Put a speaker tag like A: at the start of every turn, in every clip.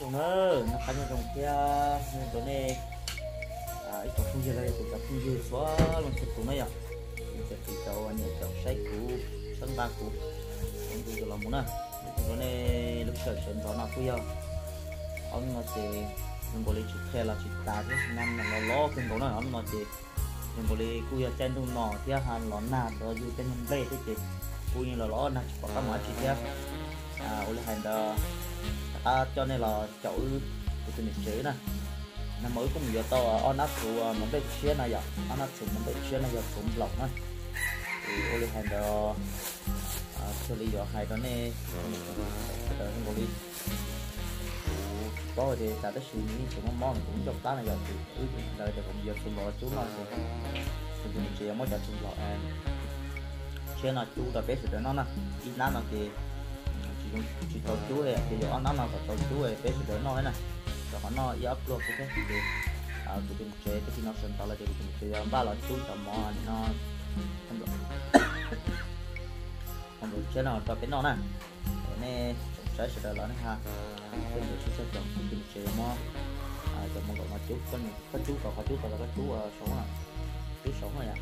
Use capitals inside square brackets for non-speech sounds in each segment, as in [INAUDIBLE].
A: xong nữa nó khá trong kia. Nên chỗ này à ít có không gì đây, cũng có không gì xóa luôn thật cũng này à mình sẽ tự cháu anh cháu say cũ sân ba cũ không tự làm muốn à. Chỗ này lúc trời chuyện đó nó cứ giờ ông nó sẽ mình có lấy chụp khe là chụp tạt chứ năm là nó lo cái chỗ này ông nó chỉ mình có lấy cú giờ trên thùng nọ kia hàng lón nà rồi dù trên mình bê thế chị cú như là lo, nà chụp cả mọi chị kia. À ô hàng đó à cho nên là chỗ của tình chế nè nó mới cũng giờ to on up của một cái chế này giờ on up của một cái chế này giờ cũng lọc á. Thì ô à, xử đó cho lý do hai đó nè đó không có đi có thì ta đã xử lý chúng nó món cũng trong tá này giờ thì ước đời thì cũng giờ chung lo chú nó thì thì mình chỉ mới cho chung lo em chế nó chú đã biết rồi nó nè. Ít lắm mà kì chỉ tàu chú ấy thì giờ nó nó tàu chú ấy biết sự nó nè rồi nó ý upload cái thì à tụi mình chế cái thì nó sinh tao là cái tụi mình chế ba là chú tao mò nó không được không được chế nào tao cái nó nè này trái sẽ là nó ha cái gì sẽ chọn tìm chế mò à chọn một gọi chú con có chú còn có chú còn là có chú sống à chú sống rồi à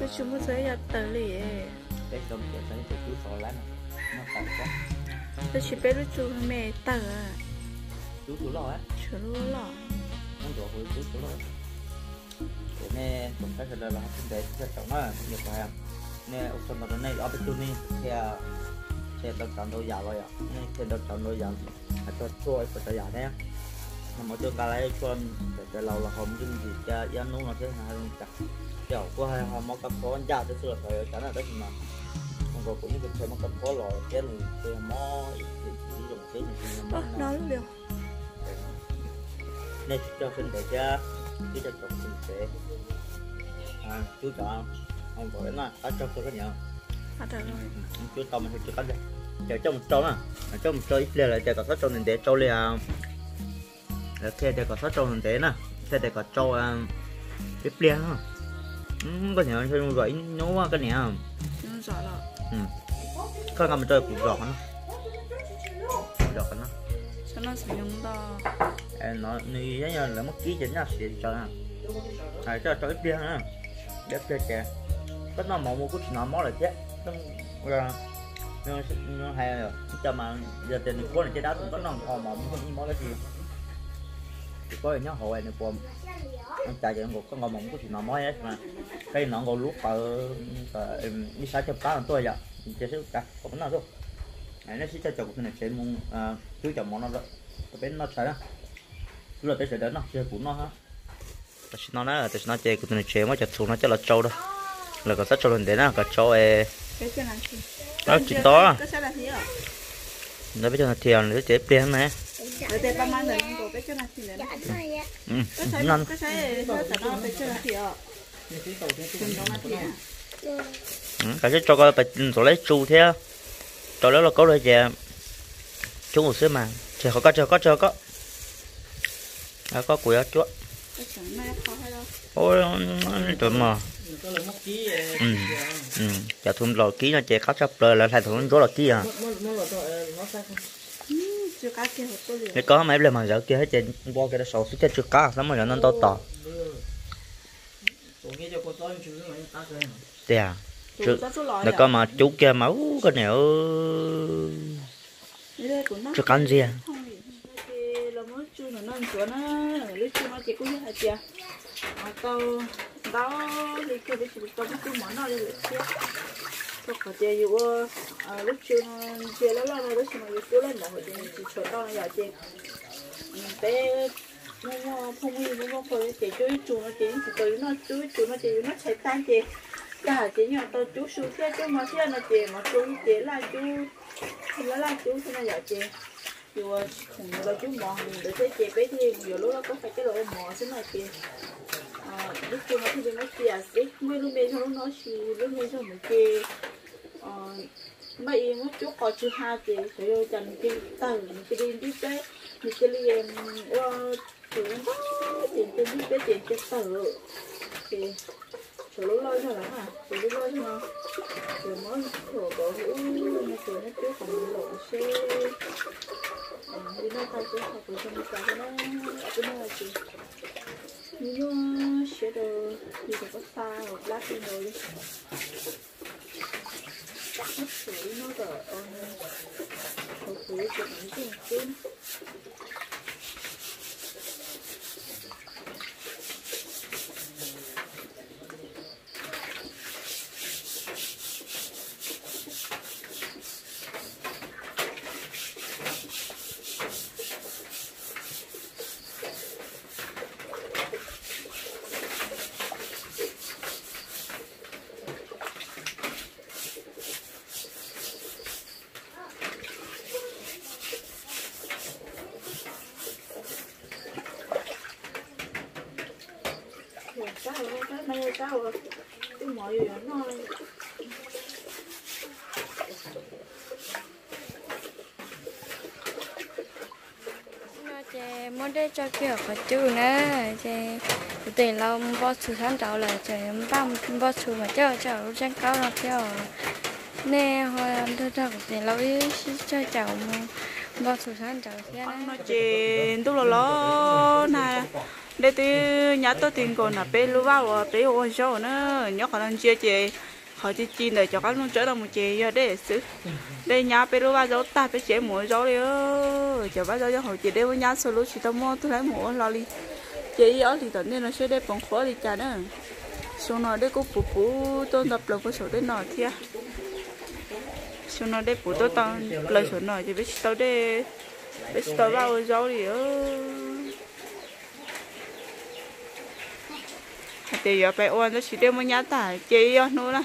B: cái chú mới thấy là tờ liền
A: cái trong mới thấy cho chú sống lắm nó phải quá
B: chú bé lúc chú mẹ tờ à
A: chú chú lo á?
B: Chú
A: nó đồ hồi chú chú nè chúng ta sẽ là là kinh tế sẽ chọn nó nhiều phải nè ông xong nó này ở bên chú này thì sẽ được chọn đôi già rồi ạ. Nên sẽ được chọn à cho tôi phải cho già đấy mà tôi cả lấy cho để cho lâu là không dừng gì cho yên nó là thế nào luôn chặt kiểu có hai hai món cặp khó già tới xưa phải chắn là đấy mà không có cũng như cái món cặp khó lò cái này cái món chỉ dùng cái này thì
B: ơ
A: món
B: nó luôn được.
A: Nên cho sinh để cho chú cho chồng sinh sẽ à chú chọn không có nó ở trong tôi có nhớ
B: à được rồi
A: chú tao mình chưa có đây chờ trong một trâu nè trong một trâu ít lên là chờ có sáu trâu nên để trâu liền à. Là theo để có sáu trâu nên để nè. Theo để có trâu à ít liền ha. Cái này chơi vậy nó cái này à
B: nó rõ rồi
A: có ngắm chơi củ giọt nó giọt nó
B: cho nó sử dụng đó
A: em nó như giống như là mất ký chính là sẽ cho nè này cho cho ít liền ha đẹp chơi kìa tất nó màu mua của nó mó là chết. Ra. Nó nó hay rồi. Cho mà giờ tiền của này chơi đá cũng có nó còn mỏng không như món cái gì có nhớ hộ này còn anh chạy cho có ngon mỏng của thì nó mới hết mà cái nó ngon lúc ở đi xa chụp cá làm tôi vậy. Chơi sức cả có vấn nào đâu này nó sẽ cho chồng cái này sẽ muốn chú chồng món nó rồi. Bên nó sai đó chú là tới sẽ đến nó chơi của nó ha. Nó nói là nó chơi của này chơi mà chặt xuống nó cho là trâu đó. Là có rất trâu lên đến là có trâu
B: là gì?
A: Nó chỉ to.
B: sao là
A: nó biết cho nó thiền nó chế tiền này
B: để để ba mang đến của cái chân là gì đấy
A: ừ
B: cái sai
A: ngon.
B: cái cái đó
A: cho coi phải tổ lấy chu thế. Cho đó là có rồi chè. Chú một xíu mà chè có có chè có chè có. À, có củi
B: hay đâu
A: ôi chuẩn mà ừ ừ. Chả thun lò ký nó chè khó sắp rồi là thay thun rốt là ký à
B: chưa cá kia hộp tôi liền
A: nếu có mấy lần mà giờ kia hết trên qua cái đó sầu phía chưa cá lắm mà nó to to.
B: Chú lòi
A: nếu có mà chú kia máu cái này ơi chưa cắn gì à?
B: Nó nó. Nó có mà tao đó thì cái cái cũng món nào để lúc mà chơi dù à, lúc chưa chơi lâu lâu lúc mà dù cố lên đã hồi chơi chỉ chờ tao là chơi bé nó nó không đi nó không phải chơi chơi chú, nó chơi chỉ tới nó chơi chú, nó chơi nó chạy tan cả chỉ nhỏ tao chú xuống xe chú mà xe nó chơi mà chú chơi là chú là là chú, thế này giờ chơi dù là chú mòn để chơi chơi bé thì dù lúc có phải cái đồ mòn thế này lúc chưa nó thì nó chỉ à đấy mấy lúc bé nó nó chỉ lúc bé cho một chỉ mấy nó chú có chú hai chỉ rồi chẳng cái tờ cái đi đi bé thì cái liền qua chú nó tiền tiền đi bé tiền cái tờ thì chú lúc lôi thôi à chú lúc lôi thôi rồi mới thổ có hữu nó chú nó chú còn lộ xe. Đi nó tay chứ, học của chúng ta cái đó. Cái nó là gì như nó sẽ đồ. Đi có xa hoặc lát đi rồi. Chắc mất nó rồi. Ôn học với cái những cái này cao cái mọi người nó
C: chè muốn để cho kiểu có chữ nè chè tiền lâu vô sự sáng tạo là chè băm vô sự mà cho cho trang cao là kiểu nè hồi tôi thật tiền lâu ý cho cháu vô sự sáng tạo xe
B: nè. Chè tôi là lo này để từ nhà tôi tiền còn là bé lúa vào và bé ôn cho nữa. Nhớ còn đang chia chè, họ chỉ chi để cho các luôn trở thành một chè giờ để xử để nhà bé lúa vào dấu ta bé chè mua dấu đi ơ. Chờ bao giờ cho họ chỉ để với nhà số lúc chỉ tao mua, tôi lấy mua lo đi. Chè ở thì tận nên nó sẽ để bằng khó đi chả nữa. Số nó để cũng phụ phụ, tôi tập được cái số để nọ thia số nó để phụ tôi tăng lời số nọ thì biết tao để biết tao vào dấu đi ơ. Thì giờ phải ôn nó chỉ đem một nhà tải chị nó là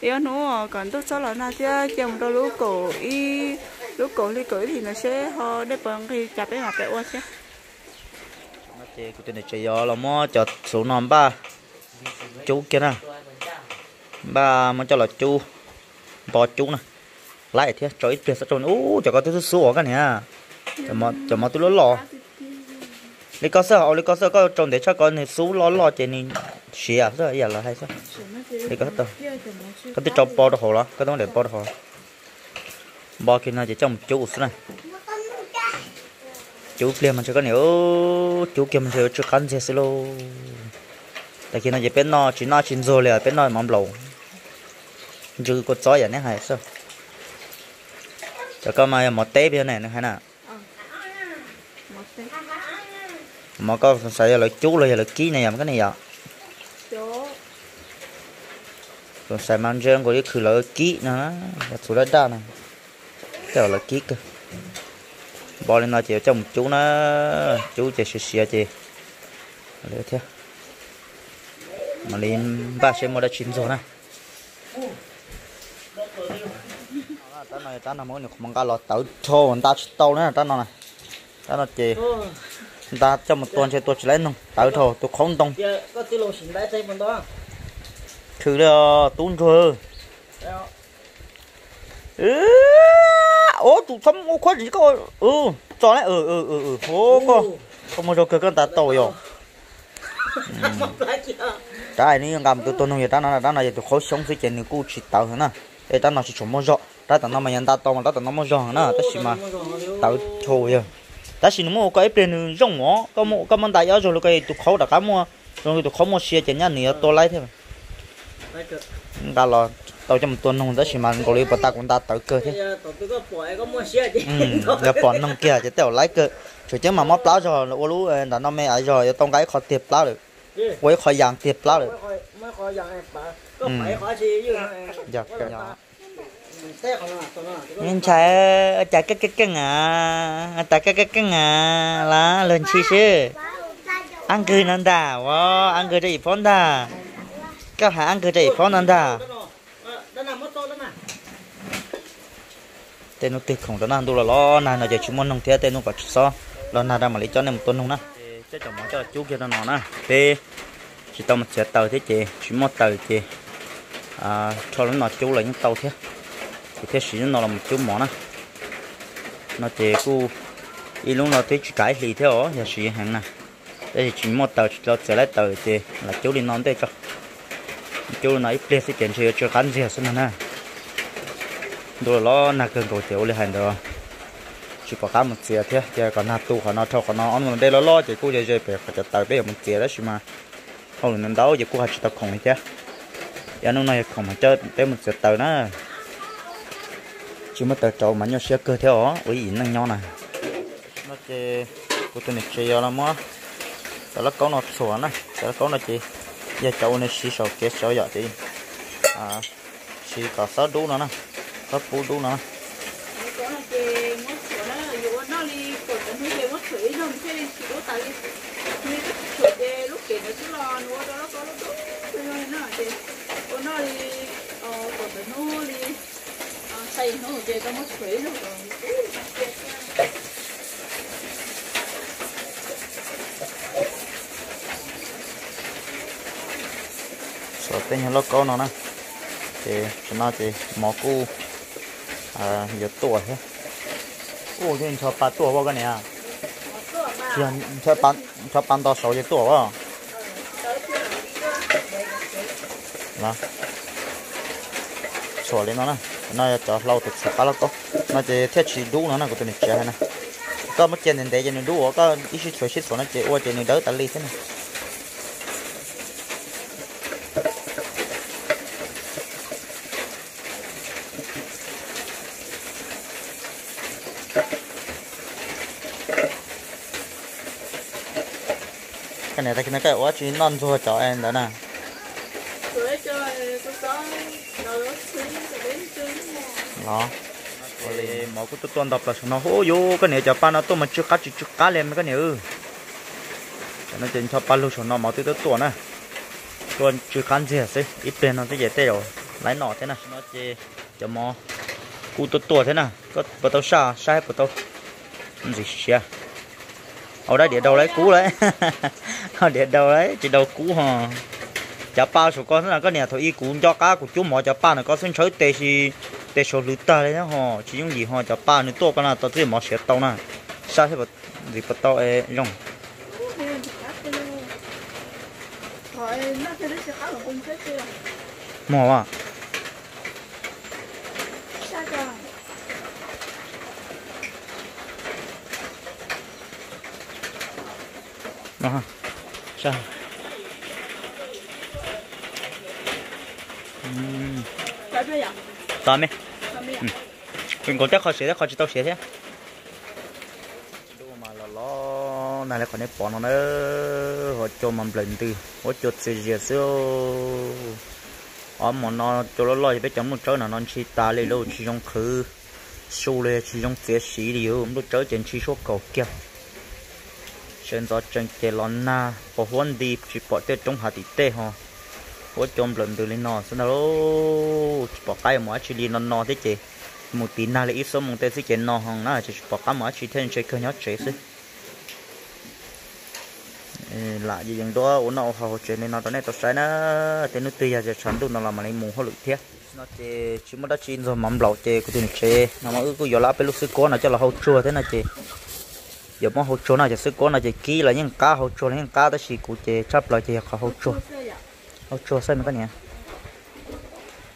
B: yêu nó còn tốt số là na chứ chồng đôi lúc cổ y lúc cổ đi cưỡi thì nó sẽ ho để bằng khi chặt cái mặt phải ôn chứ.
A: Nó chị cái tên này chơi gió là mua cho số năm ba. Chú kia nè ba muốn cho là chú. Bò chú nè lại thế trời ít sẽ trốn ú cho có thứ số cái này à, cho mà cho mà tôi lò lý có trồng à? à, để cho con là bò được để bò được bò kia nó chỉ trong chú này. Chú kia mình sẽ có nhiều chú kia mình sẽ chú khăn sẽ xí lô. Tại kia nó chỉ bên nó chỉ nó chín rồi là bên nó mắm lẩu chú có chó vậy nè, hay sao cho con mà một té bên này nữa hay nào. Mà có phải là chú là là ký này làm cái này à rồi xài mang rơm của cái khử là ký nữa. Là số đất đa này. Cái là ký cơ. Bỏ lên nó chỉ trong chú nó chú chỉ xịt xịt chỉ lấy thế. Mà lên ba xe mua đã chín rồi này ta này ta nào muốn không có lọt tàu thô người ta tàu nữa ta này. Ta nó chỉ ta cho một tuần sẽ tôi chỉ lấy nông. Tàu thô tôi không tông. Thử là tuôn rồi ừ ô tụ sắm ô khoa gì có ừ cho đấy ừ ừ ừ ừ. Ô có không mua cho cơ con ta tàu rồi. Trái này ngắm từ tuần nông ta nó ta nó giờ tụ khó sống với chuyện này cú chỉ tàu hả nè ta nó chỉ chọn mua rõ ta tao nó mà nhận ta tàu mà ta tao nó mua rõ hả nè ta chỉ mà tàu thôi rồi ta chỉ mua cái bên rong mỏ có mua có món đại giáo rồi cái tụ khó đã cá mua. Rồi tụ khó mua xe chuyện nhà này tôi lấy thế mà ta lo tao cho một tuần không tới chỉ mà có lý ta cũng ta tới cơ thế ừ [LAUGHS] giờ bọn nông kia chỉ tao lấy cơ. Chủ chứ mà mót lá rồi ô lú là nó mẹ ấy rồi tông cái khó tiệp lá được. Quấy khỏi giang tiệp lá được. Dạ dạ nên chạy ờ, chạy cái cái cái ngà ờ, tại cái cái cái ngà là lên chi chứ. Ăn cười năn đà, wow, ăn cười đây phong đà. Các hàng ăn cười đây phong năn đà. Tên nó tự không đó năn đồ là lo nà nó chỉ chúng món nông thế, tên nó có so lo nà ra mà lấy cho nên một tuần không nè chắc chồng cho chú kia nó nọ nè. Tê chỉ tao một sẽ tàu thế chị chú một tàu chị. À cho nó nọ chú là những tàu thế thì thế sử nó là một chút mỏ nè nó chị cô y lúc nó thấy chú cái gì thế ó giờ sử hàng nè. Đây chỉ một tờ cho trở lại tờ thì là chú đi nón đây cho. Chú nói ít sẽ chuyển cho cho cán gì hết nè. Đồ lo nà cần cầu tiểu lên hàng đó. Chỉ có cá một chia thế giờ còn nát tu còn nó thâu còn nó ăn đây lo lo chỉ cô giờ giờ phải phải tới bây giờ một chia đó chứ mà. Không nên đâu giờ cô hay chỉ tập không chứ giờ nó này không mà chơi tới một chia tờ nữa chỉ tới trâu mà nhau xe cơ theo ó ủy ý năng nhau này nó chơi cô tôi này chơi lắm á đó là con nó sủa này đó là con nó chơi giờ cháu này xí sầu kết sầu giờ thì à xí cả sáu đu nữa nè sáu phú đu nữa
B: có là hay nó ở kia có mất thủy luôn
A: sợ tên nó có nó nè. Thì nó thì mỏ cu. À nhiều tuổi hết cu thì cho ba tuổi bao cái này à? Chỉ cho bán cho bán đó sáu nhiều tuổi bao? Vâng. Nè sổ lên nó nè nó cho lâu từ sắp nó có nó chỉ thiết chỉ đủ nó nè của tôi này chơi nè. Có mất tiền để cho nên đủ có ít chút chút chút nó chỉ ô chơi nên đỡ tali thế này. Cái này cái này cái quá chỉ non thôi cho em đó nè
B: nó
A: đó. Rồi mà cái tôi toàn đọc là nó hô yo cái này cho pan nó tôi mà chưa cá chỉ chưa cá lên cái này ư. Cho nó trên cho ba lúc nó mà tôi tôi tuần này tuần chưa cá gì hết ít tiền nó sẽ dễ tê rồi. Lấy nọ thế này. Nó chỉ cho mò. Cú tôi tuần thế nào có bắt đầu xa xa hết bắt đầu gì xia à. ở đây để đầu lấy cú đấy. [LAUGHS] Để đầu đấy chỉ đầu cú hả? Chả bao số con, là cái nhà thôi y cũng cho cá của chú mỏ chả bao là có sinh chơi tê si tê số lứa ta đấy hả chỉ dùng gì hả chả bao nữa to cái nào tao chỉ mỏ sẽ tao nè. Sao thế bật, gì bật tao ấy rong
B: mỏ à? Ờ uh-huh. sẽ khá là không chết chưa?
A: mỏ à
B: Sao cho?
A: nó hả sao Ừm,
B: Tại bây giờ,
A: tao mẹ mình còn chắc khó xé khó chỉ tao xé thế. Mà là lo này là còn đấy bỏ nó nữa họ cho mình lần từ họ cho xé xé xé ở mà nó cho nó lo thì biết chấm một chỗ nào nó chỉ ta lấy đâu chỉ trong khứ. Su lên chỉ trong xé xí đi trở trên chỉ số cầu kia. Trên đó trên cái lon na. Bỏ huân đi chỉ bỏ tới trong hạt tê ha họ chôm lần từ lên nó xong rồi bỏ cái mà chỉ đi nó nó thế chị một tí nào là ít số một tên sẽ chén nó hàng nào chỉ bỏ cái mà chỉ thêm chơi cơ nhớ chế chứ lại gì những đó ổn nào họ chơi nên nó đó này tôi sai nó tên nó tùy giờ chán được nó làm mà lấy mù họ lực nó chế chỉ mới đã chín rồi, mắm lẩu chế cái tiền chế. Nó mà cứ giờ lá bên lúc sư cố nó cho là hậu chua thế này chế giờ mà hậu chua nào, giờ sư cố nào chế kỹ là những cá hậu chua, những cá đó chỉ cụ chế chấp lại chế hậu chua hậu chua cái này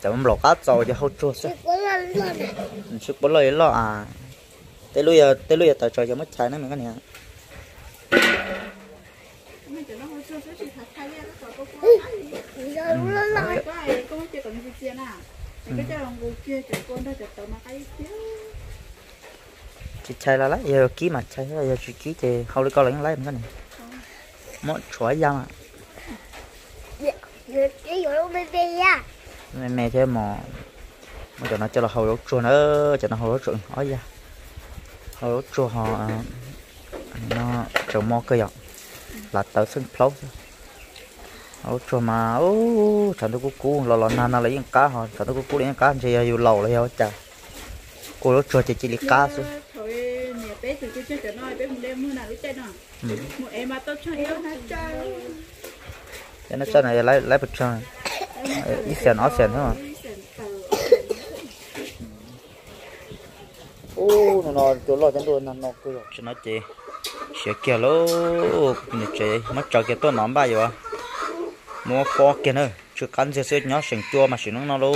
A: giờ mắm lẩu cá trâu cho hậu chua sao sức bố lời lo à? Tới lúc giờ tới lúc giờ tao cho cho mất trái nó mình
B: có có có có con cái chia
A: chỉ trái là lá giờ ký mà trái là giờ chỉ ký thì hậu đi coi lại lấy mình cái này mất xoài ra mà mẹ mẹ thế mà mà cho nó cho là hậu đốt chua nữa. Cho nó hậu đốt chua. Ói ra hậu đốt chua họ nó trồng mò cây dọc là tới sân plau hậu chua mà ô chẳng tôi cú cú. Lò lò na na lấy những cá họ. Chẳng tôi cú cú lấy những cá. Chỉ yêu lẩu lấy hậu chả cô đốt chua chỉ chỉ lấy cá thôi
B: bé từ chơi chơi nói bé mình đem mưa nào lúc chơi nào một em mà chơi nó chơi
A: cho nó này lấy lấy bịch chơi ít tiền ó tiền thôi mà ô nó nó chỗ lo chân đuôi nó nó cứ rồi cho nó chị sẽ kia lô cái chị mất cho kia tôi nón bao giờ mua kho kia nữa chưa cắn chưa sữa nhỏ sừng chua mà sừng nó nó lô.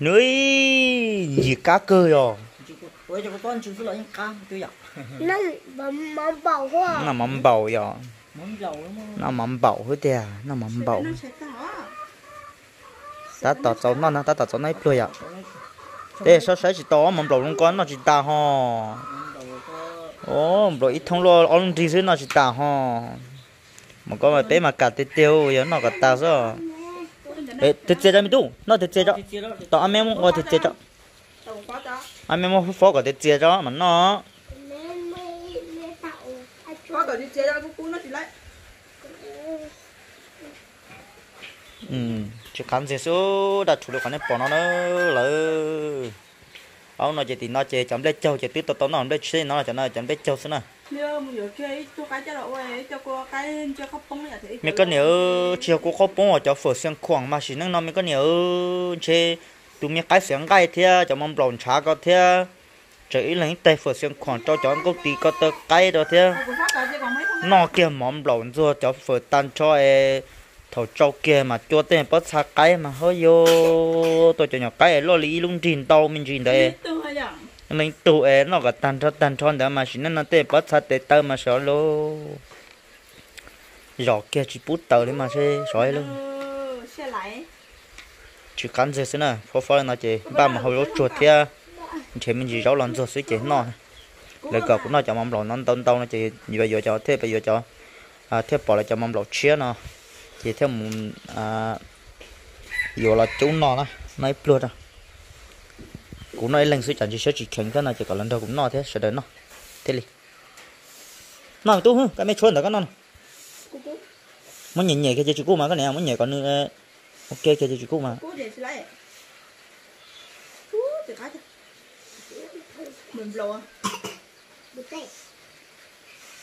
A: Núi gì cá cơ rồi
D: quay cho con con chú lại những cam tôi dọc
E: nó mắm mắm bầu quá
A: nó mắm bầu giờ nó mắm bầu hết tiệt nó mắm
B: nó tỏ.
A: Ta tỏ cháu nó nó ta tỏ cháu này plui à để sao sẽ chỉ to mắm bầu luôn con nó chỉ ta ho ồ rồi ít thông lo ông đi dưới nó chỉ ta ho mà có mà bé mà cả tê tiêu giờ nó cả ta sao? Ê tê tê ra mi tu nó tê tê đó tao anh em mua tê tê đó anh em mua phó cả tê tê đó mà nó
E: mẹ mẹ mẹ tạo à,
B: có cả đi chơi ra cũng nó chỉ lấy
A: ừ chỉ cần gì số đã chủ được khoản bỏ nó nữa lỡ. Ông nói chỉ thì nó chỉ chấm lấy châu chỉ tiếp tục tao nó lấy chơi nó là cho nó chấm lấy châu xí nè
B: cho cái cái khóc
A: nhớ chiều cô khó bông ở cho phở xiang khoảng mà chỉ năng nó mình có nhớ chế tụi mình cái xiang cái thế cho mong lòng trà có thế chỉ những tay phở xiang khoảng cho chọn công ty có tờ cái đó thế.
B: Cả
A: nó kia mong lòng rồi cho phở tan cho e thầu trâu kia mà cho tên bắt xa cái mà hơi vô. Tôi cho nhỏ cái lo lý lung trình tàu mình trình đấy.
B: À
A: mình tụ e nó cái tan cho tan cho đó mà nên nó tên bắt xa để tơ mà sợ lô. Rõ kia chỉ bút tờ đấy mà sẽ sỏi luôn.
B: Lại.
A: Chỉ cắn gì xí nè phô phô nó chỉ ba mà hồi lúc chuột thế chỉ mình chỉ rau lần rồi xí chỉ nó. Lấy cờ cũng nó cho mắm lẩu non tông tông nó chỉ như bây giờ cho thế bây giờ cho à thế bỏ lại cho mắm lẩu chia nó. Chỉ theo một à giờ là chúng nó nè nói plua đó. Cũng nói lần xí chẳng chỉ sẽ chỉ khen thế này chỉ có lần đầu cũng nó thế sẽ đến nó. Thế đi nó tu hư cái mấy chuột đó cái nó muốn nhẹ nhẹ cái chỉ cũ mà cái này muốn nhẹ còn nữa ok cái chỉ cũ mà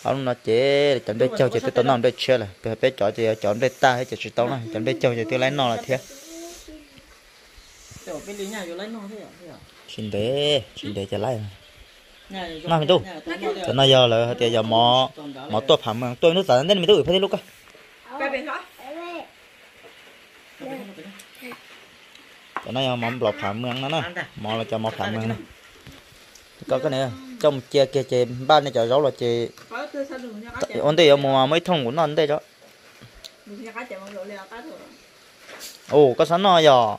A: ông nó chế chọn để châu chỉ tôi nó để chơi là bé bé chọn thì chọn để ta hay chỉ tao này chọn để châu thì tôi lấy nó là
D: nó à? À?
A: Xin để xin để cho lấy.
D: Này
A: Nào, mình tu.
D: nhà tôi nó
A: cho nó giờ là thì giờ mò mò tôi phạm mà tôi nó dẫn đến mình tôi phải đi lúc
E: mẹ
A: cho nó giờ mò lọt phạm mương nó nè mò là cho mò phạm mương nè có cái này trong chia kia chia ba này cho rau là
B: chè
A: ổn định mà mấy thùng của nó định đó. Ồ có sẵn nó giờ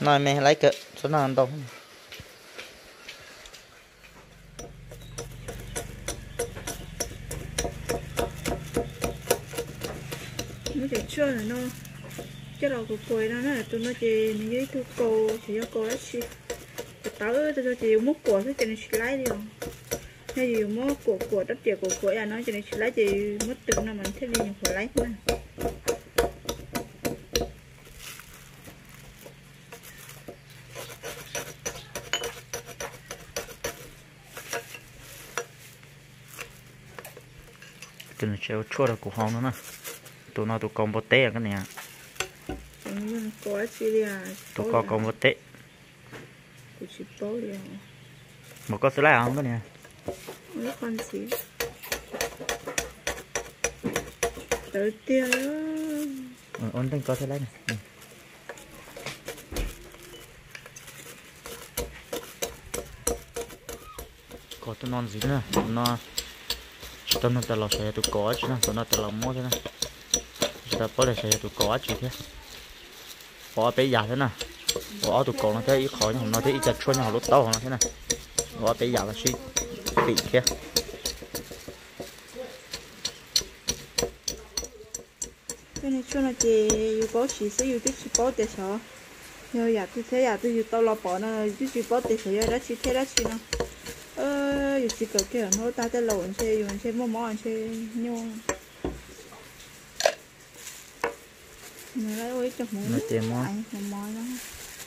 B: nó
A: này mày lấy cái sẵn nó ăn đâu.
B: Nó chỉ chưa là nó. Cái đầu của cô nó là tụi nó chỉ những cái cô chỉ cho cô đó tớ tớ cho chị múc của thế cho nên chị lấy đi không? Hay gì múc của của đất tiền của của nó cho nên chị lấy chị mất tưởng là mình thích đi nhưng phải lấy mà
A: tụi nó treo chua được của hòn nữa nè tụi nó tụi con bò té cái này à. Tụi con con bò té
B: của chị à
A: một con slide không cái này
B: mấy con gì đầu tiên
A: ừ, ổn định có slide này ừ. có tụi non gì nữa nó tụi nó tụi nó sẽ tụi có chứ nè tụi nó tụi nó mua thế nè tụi nó có thể sẽ tụi có chứ thế. Có bé già thế nè có tụi con nó thế ít nhưng nó thế ít chặt chua nhưng lúc tao nó thế này. Có bé già là suy bị kia
B: cái này cho nó chị yêu bố chị sẽ yêu chị bố để sợ nhưng giờ tôi thấy giờ tôi yêu tao lo bỏ nó chứ chị bố để sợ giờ đó chị thấy đó chị nó. Ơ yêu chị cầu kia nó ta tới lầu xe yêu xe mua món xe nhau nó lấy ôi cho muốn
A: Nó tiền món.
B: anh một món đó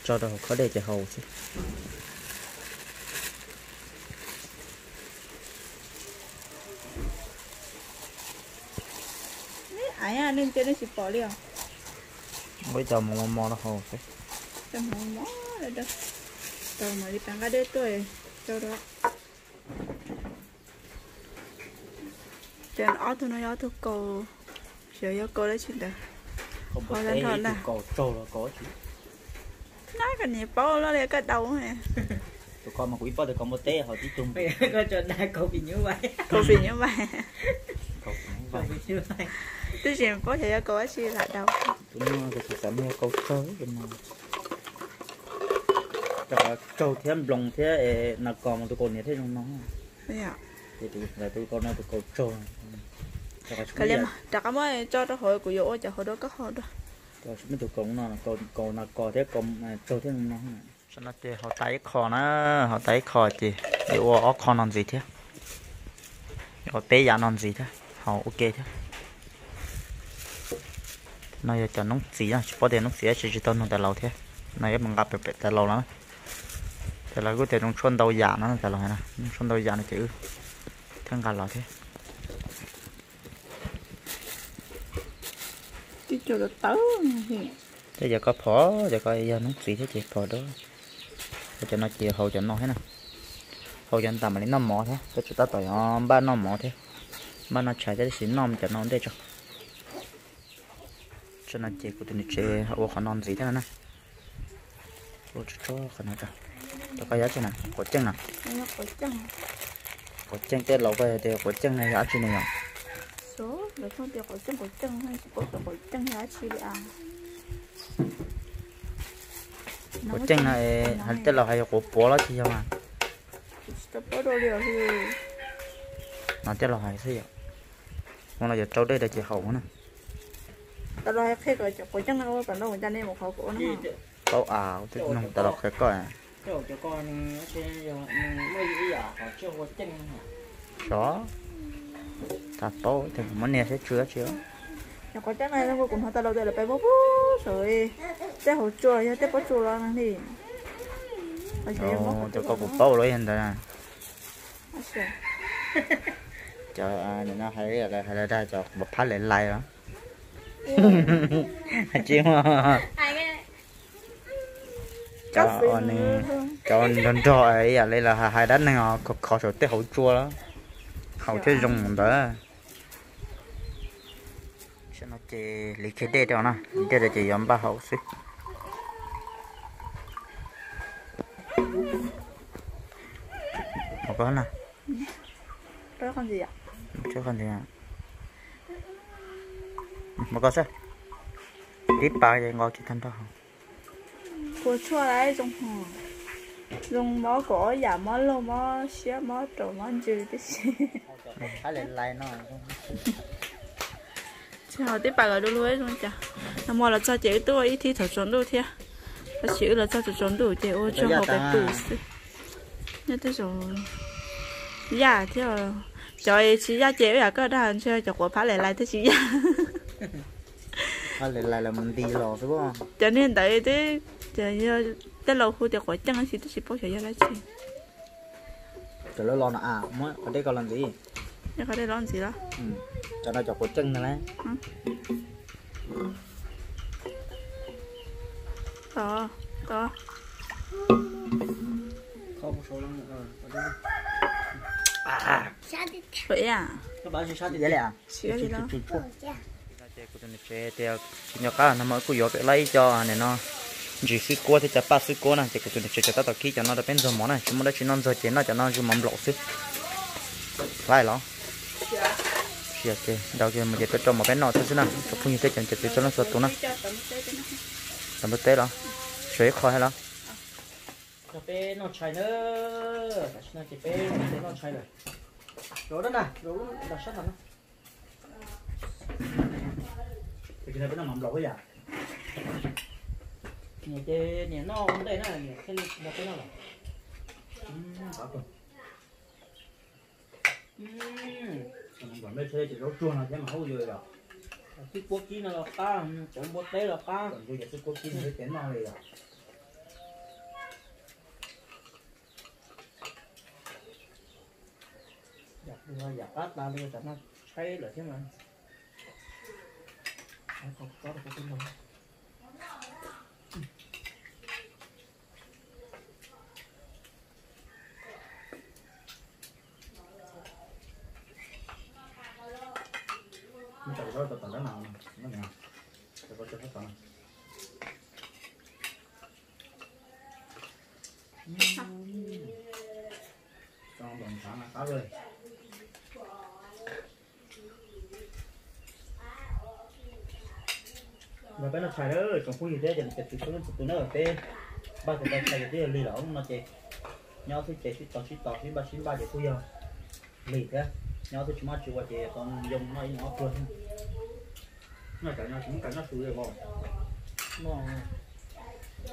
A: cho đâu có để cho hầu chứ.
B: Ai à nên cho nó chị bỏ liền.
A: Bây giờ mà mò nó hầu chứ
B: cho một món rồi đó tao mà đi bán cái đấy tôi cho đó. Trên ó tôi nói ó tôi cầu. Giờ yo cầu đấy chuyện đó
A: không
B: Thôi lên thôi nè.
A: có trâu là có chứ
B: nói cái này bao nó để cái đầu này. [LAUGHS]
A: Tụi con mà ít bao thì con một té họ tí tung.
D: Có cho đại cậu bị như vậy
B: cô vì như vậy
A: vậy
D: bị như vậy [LAUGHS]
B: tôi chỉ có thể xin lại đâu.
A: Tụi nó cái sự mua câu sớ bên nào cho câu thêm lòng thế là còn mà tụi con nhớ thế trong nó.
B: Bây giờ.
A: Thì tụi là tụi con nó tụi câu cho cái
B: cái chắc cái mới cho nó hồi của dỗ cho hồi đó có hồi đó
A: cho chúng tụi con nó còn còn là còn thế còn à, trâu thế nó? Sao nó chơi họ tay kho nó, họ tay kho chị liệu ở kho non gì thế? Họ té giá non gì thế? Họ ok thế. Nó giờ cho nóng xí à có thể nóng xí à, chỉ chỉ tao nóng tại lâu thế. Này em gặp bẹp tại lâu lắm thế là có thể nóng xuân đầu giả nó tại lâu này nè xuân đầu giả nó chữ thằng gà lò thế.
B: Chứ cho được tớ
A: thế giờ có phở giờ có giờ nóng xí thế chị phở đó. Để cho nó chỉ hậu cho nó thế nè hậu cho nó tầm mà nó mỏ thế. Cho chúng ta tỏi ba nó mỏ thế. Ba nó chạy tới xin nom cho nó để cho. Cho nó chỉ của nó chơi ô khó non gì thế này nè. Ô cho cho khó non cho cho cái giá cho này có chân nè
B: nó có chân
A: có chân cái lẩu về thì có chân này giá này nhở
B: số được không được có chân có chân hay có có có chân giá trị à
A: có chân này hắn tên là hay có bố đó chứ mà
B: Stop bố đồ liều thì
A: nó tên là hay sao vậy con là giờ trâu đây là chỉ hậu nè
B: tao lo khi rồi có chân nó còn đâu người ta nên một khẩu của nó không
A: câu ảo thì nó ta đọc cái coi
D: cho cho con sẽ giờ mấy giờ họ chưa có chân
A: chó ta tốt thì món này sẽ chứa chứa.
B: Nhà có chân này nó cũng họ tao đâu đây là phải bố bố rồi té hỗ trợ cho té bố chua lo năng thì
A: Ồ, cho có cục bao lấy hiện tại
B: bố
A: cho à, nó hay là hay là ra cho một phát lại lại đó chứ mà
E: ai cái
A: cho anh cho anh lên cho ấy à đây là hai đất này họ có khó số tết hậu chua đó hậu thế rồng đó chỉ lý cái đây đó nè đây là chỉ giống ba hậu xí. Một cái nè
B: đó con gì ạ?
A: Chứ không thì à một cái sao ít ba vậy ngồi chỉ thành đó
B: cô chua lại dùng hồ dùng mó cổ giả mó lô mó xía mó trổ mó chữ tí xí
A: phải lại lại nó [LAUGHS]
B: họ tí bà ở đâu luôn luôn chả? Nó mò là cho chị tôi ít thì thở trốn đâu thế nó chữ là cho thở trốn đủ chị ô cho họ phải đủ nhớ tới rồi. Dạ thế rồi. Trời chỉ ra chị là có đàn chơi cho của phá lại lại thế chỉ ra
A: phải lại lại là mình đi lò đúng không?
B: Cho nên tại thế giờ như tới lâu khu thì khỏi chân thì tôi chỉ bảo cho ra lại chị.
A: Nó lo nó à mới ở đây còn làm gì
B: nhưng có đây lo gì đó.
A: Ừ. cho nó cho cổ chân này đấy
B: đó đó.
D: Không một số lắm rồi ở đây
A: à.
E: Sao đi
B: vậy à?
D: Các bạn sẽ sát
A: thì vậy à?
B: Xíu gì đó.
E: thở cha
A: chơi của tôi chơi theo. Chỉ nhớ cả nó mới cứ vô bị lấy cho này nó. Chỉ sư cô thì chả ba sư cô này chỉ của tôi chơi cho tao khi cho nó đã bên rồi món này chúng nó chỉ non rồi chơi nó cho nó chỉ mắm lẩu sư lại lo Dạ chơi đầu kia mà chơi cho một bên nọ thôi chứ nào cho phun như thế chẳng chơi cho nó sụt tụ nó làm bớt tết đó sấy khỏi hay lo
D: cà phê nó chạy nữa cà phê nó chạy rồi rồi đó này rồi là sát hẳn
A: thì cái này bên nó mắm lỗ vậy à
D: nhà chơi nó không đây nó là cái cái một cái nó là
A: còn mấy chơi chỉ rau chuông là thế mà hâu rồi. Đó
D: cái quốc chi nó là cá cũng bột tế là cá
A: còn bây giờ cái cô kia nó tiền nó rồi đó
D: giặt đưa giặt cá ta đưa cho nó thấy là thế mà. Không có được cái
A: chạy đó tận đó nào nó nè cho có cho nó tận
D: Ừm.
A: và bé nó xài đó trong khu gì thế thì cái tụi nó tụi nó ở thế ba cái tay xài cái lì lỏng nó chạy nhau thì chạy chơi tao xí tao xí ba xí ba để khu giờ lì thế, nhau thì chúng ta chịu qua chạy còn dùng nó nó quên nó cả nhau chúng cả nó xuống rồi bỏ. Nó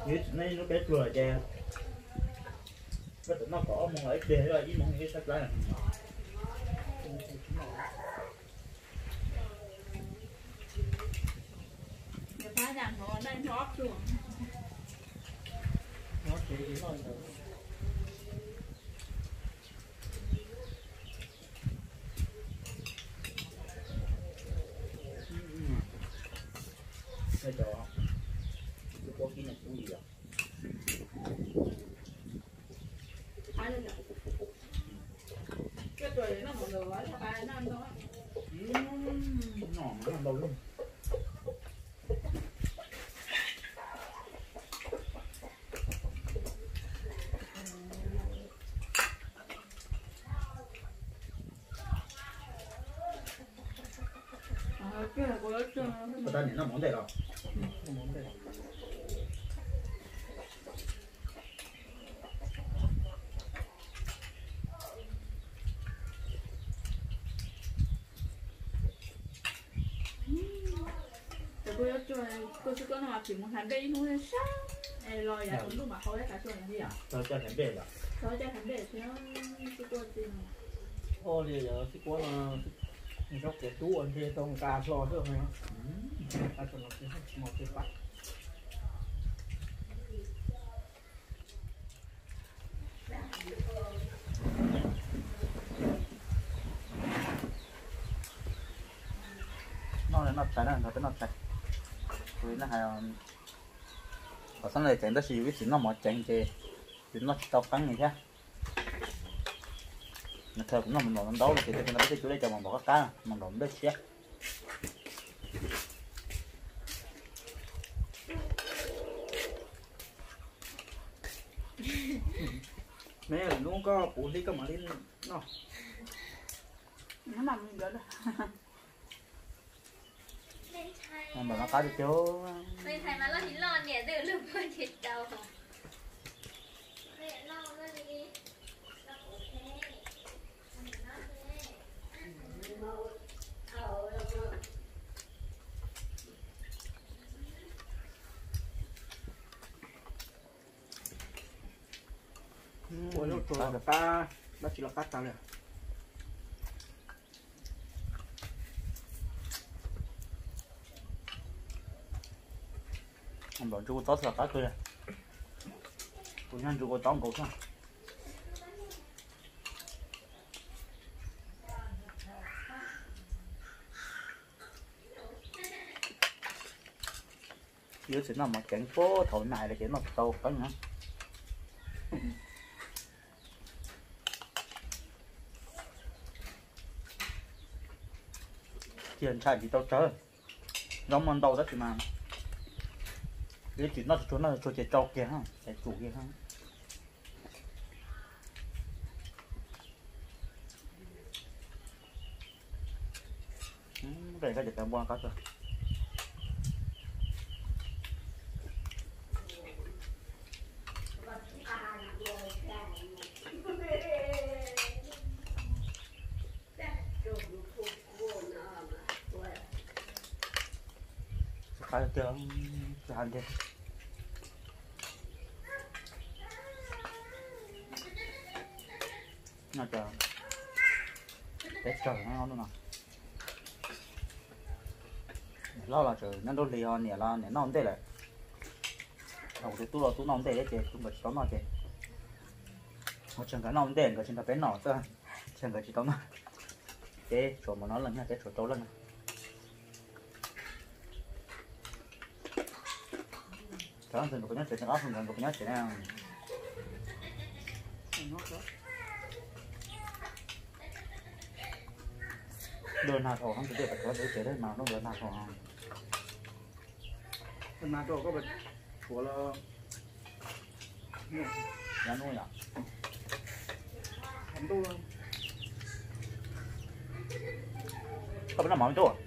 A: như này nó bé vừa chạy cái nó có một cái để rồi đi một cái sách lại
B: Để phá rằng nó đang hót xuống
A: nó chỉ nó cái chỗ cái có cái này cũng gì à
B: Phá lên Cái tuổi nó một đồ ấy, phá nó ăn thôi ừ,
A: nó nó ăn đâu luôn.
B: Là
A: người ta nhìn nó món đây rồi. Nó món đây
B: Để cô có nó mà chỉ một tháng đây nó lên sao? Ê, rồi là cũng lúc mà khối cả chuyện là gì à
A: tao cho thèm bể rồi
B: Khối cho tháng để thì nó cái cô gì
D: ô thì giờ cái cuốn là nó có cái tông thôi mà ta cho nó chạy một cái bắt
A: nó là nó trái này nó tới nó rồi nó hay ở sân này chén đó xíu cái nó mà chạy thì nó tao cắn này chứ nó thơ cũng là mình bọn đấu là thì tôi nó biết chú đây cho bọn bỏ các cá mình đổn đấy chứ [LAUGHS]
D: mẹ là luôn có phụ đi có mà lên nó.
B: Nó mà mình đó,
A: được bảo nó cá
F: được chú mình thấy mà nó chín lon nhỉ, tự lực vừa chết đầu. Mẹ lo ra đi
D: ủa nó rồi là ta nó chỉ là cá tao này
A: mình bảo chú có tốt là cá cười cũng chú có tóm cổ sao dưới sẽ mà cảnh phố thổi này là nó to tiền thì tao chơi. Giống ăn đâu rất thì mà. Ừ, cái chuyện nó chỗ nó chỗ chạy trâu kia ha. Chạy chủ kia ha. Đây cái cái chạy qua cá rồi cái kia cái hành kia nào chờ Để chờ nó luôn nào Lo là chờ nó đốt lì hòn nè là nè nó không thể lại. Đầu thì tu là tu nó không thể đấy chị Không phải sống mà chị. Một chừng cái nó không thể, cái chừng cái bé nhỏ thôi. Chừng cái chỉ có mà Chế chỗ mà nó lần nha, chế chỗ tôi lần nha Chẳng thường có nhớ chuyện áp, thường có nhớ chuyện nào Nó có thể phải có đứa chế đấy mà nó đơn nào thổ không?
D: Bên mà chỗ có bật của là
A: giá nuôi à?
D: Không đâu
A: có bên nào mà à? nhở